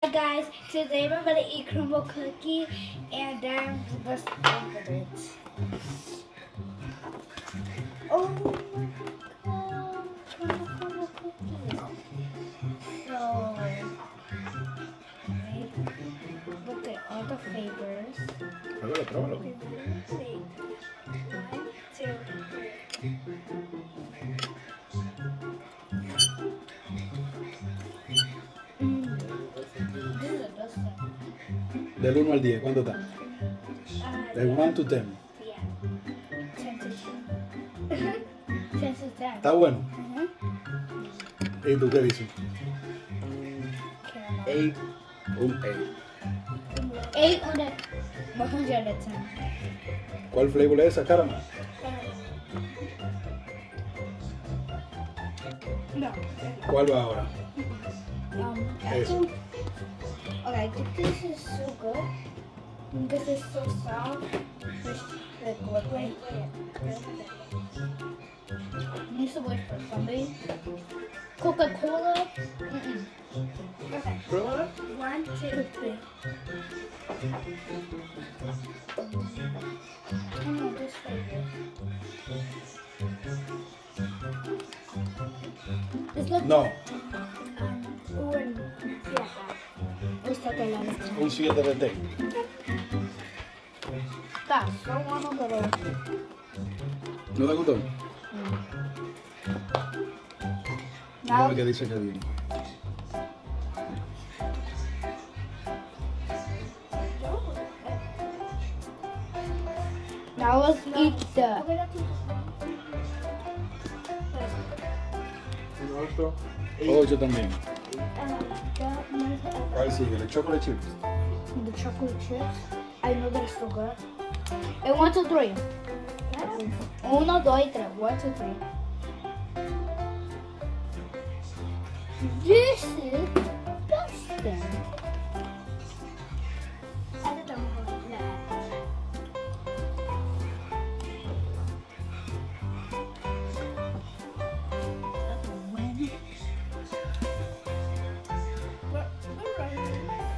Hi guys, today we're gonna eat Crumbl cookie and then let's open it. Oh my god, Crumbl, Crumbl cookie. So, look at all the flavors. Del 1 al 10, ¿cuánto está? Del 1 al 10. 10 to 10. 10 to 10. Está bueno. ¿Y tú qué dices? Eight. Un egg. Eight. Un egg. Vos con yo ¿Cuál flavor es esa, Caramel? No. ¿Cuál va ahora? Eso. Alright, this is so good. This is so soft. Just like what way? Use the wait for somebody. Coca Cola. Mm -mm. Okay. One, No. Un siguiente de té. Está, ¿No te gustó? No. Mm. No. dice que Now let's eat the... alto. Oh, yo también. Ah, A ver, síguele. Chocolate chips. The chocolate chips. I know they're so good. And one, two, three. ¿Eh? Uno, dos y tres. One, two, three. This is disgusting.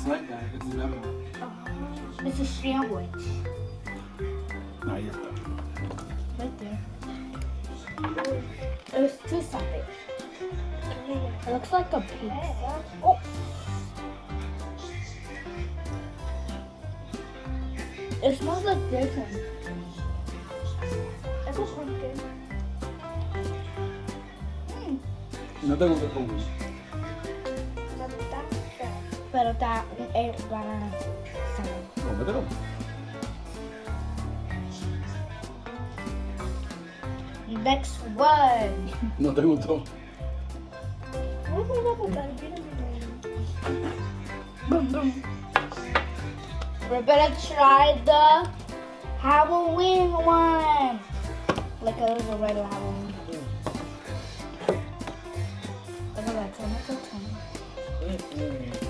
It's like that. It's lemon. Uh, it's a sandwich. No, you're Right there. It was two something. It looks like a pizza. Oh. It smells like bacon. It looks really good. Mm. not like one pero está el banana Cómetelo. Next one. ¿No te gustó? We're gonna try the Halloween one. Like a little red Halloween. Look at that,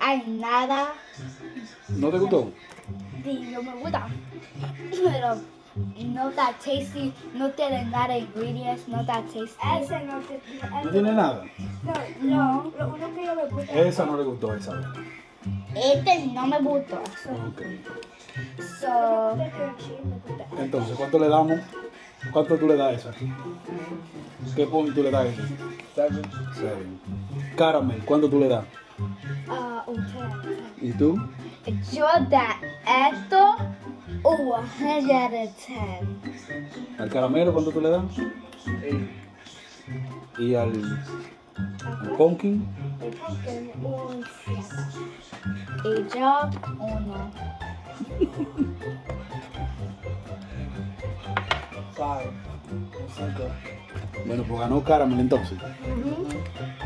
hay nada. ¿No te gustó? Sí, no me gusta. Pero no está tasty, no tiene nada de ingredients, no está tasty. no, no tiene nada. No, no, lo que yo me gusta. Esa no le gustó, esa. Este no me gustó. Ok. So, Entonces, ¿cuánto le damos? ¿Cuánto tú le das a esa? ¿Qué punto tú le das a esa? Caramel, ¿cuánto tú le das? Ah, ¿Y tú? Yo da esto, o out ya de ¿Al caramelo cuando tú le das? Sí. ¿Y al, al pumpkin? El pumpkin, Y yo, uno. Bueno, pues ganó caramelo entonces. Uh